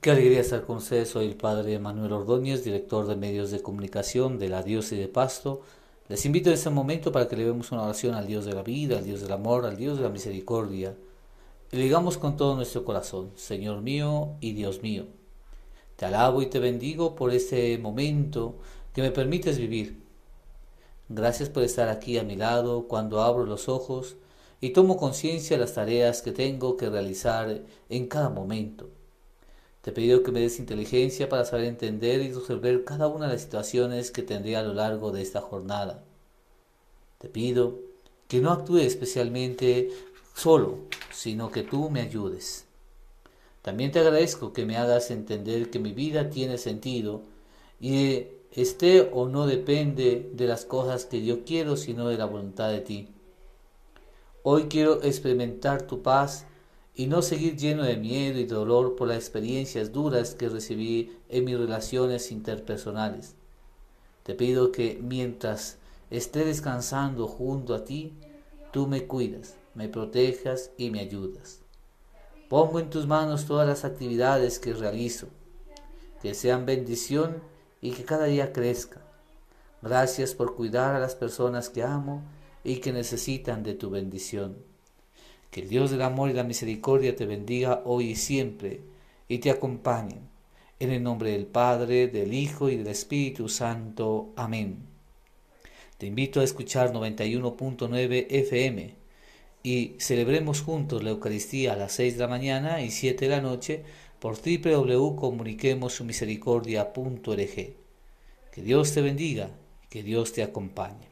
Qué alegría estar con ustedes. Soy el Padre Manuel Ordóñez, director de medios de comunicación de la Diócesis de Pasto. Les invito en este momento para que le demos una oración al Dios de la vida, al Dios del amor, al Dios de la misericordia. Y le digamos con todo nuestro corazón, Señor mío y Dios mío, te alabo y te bendigo por este momento que me permites vivir. Gracias por estar aquí a mi lado cuando abro los ojos y tomo conciencia de las tareas que tengo que realizar en cada momento. Te pido que me des inteligencia para saber entender y resolver cada una de las situaciones que tendré a lo largo de esta jornada. Te pido que no actúe especialmente solo, sino que tú me ayudes. También te agradezco que me hagas entender que mi vida tiene sentido y esté o no depende de las cosas que yo quiero, sino de la voluntad de ti. Hoy quiero experimentar tu paz y no seguir lleno de miedo y dolor por las experiencias duras que recibí en mis relaciones interpersonales. Te pido que mientras esté descansando junto a ti, tú me cuidas, me protejas y me ayudas. Pongo en tus manos todas las actividades que realizo, que sean bendición y que cada día crezca. Gracias por cuidar a las personas que amo y que necesitan de tu bendición. Que el Dios del amor y la misericordia te bendiga hoy y siempre y te acompañen. En el nombre del Padre, del Hijo y del Espíritu Santo. Amén. Te invito a escuchar 91.9 FM y celebremos juntos la Eucaristía a las 6 de la mañana y 7 de la noche por www.comuniquemosumisericordia.org. Que Dios te bendiga, que Dios te acompañe.